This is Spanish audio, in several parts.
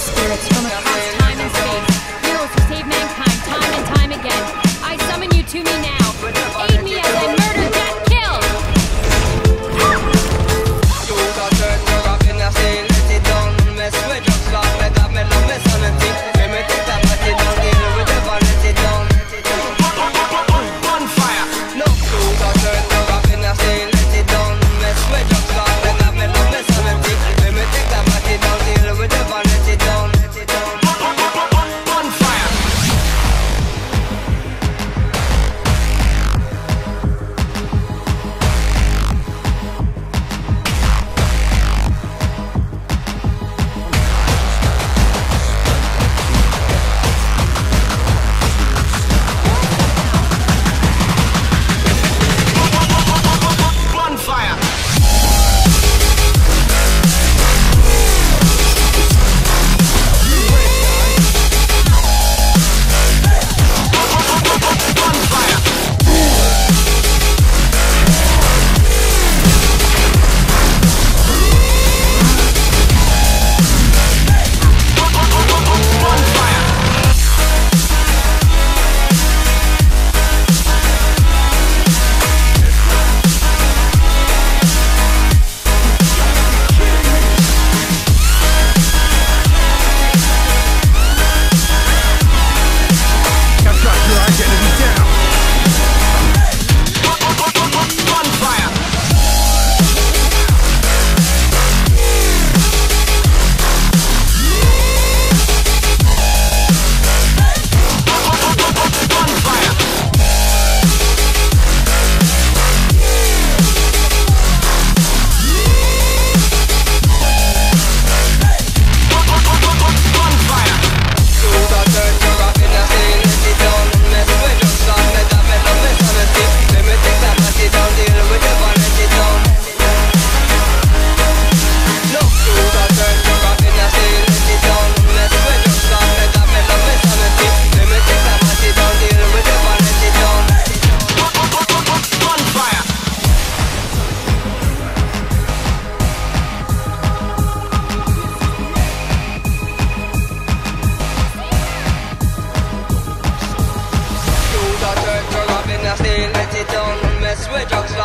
spirits from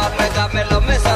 Up me miss